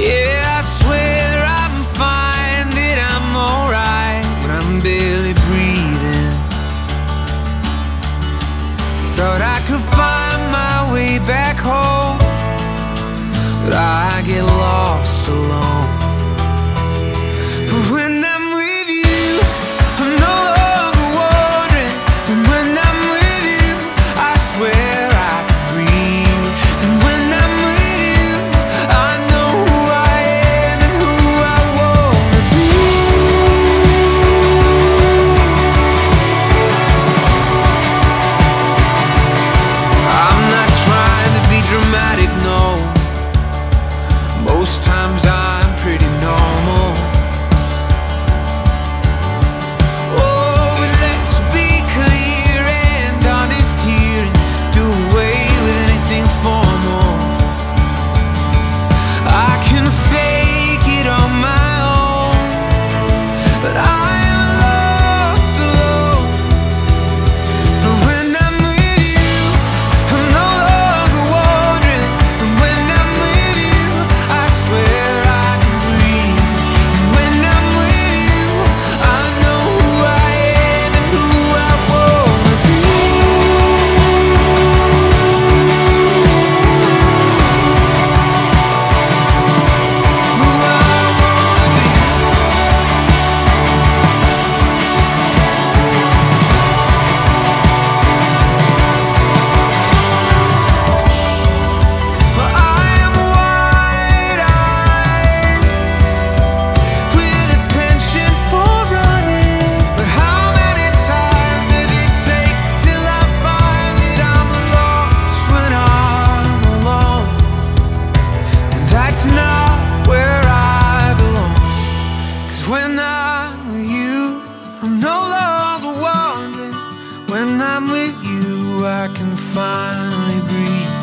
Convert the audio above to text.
Yeah, I swear I'm fine, that I'm alright, but I'm barely breathing. Thought I could find my way back home, but I get lost alone. finally breathe.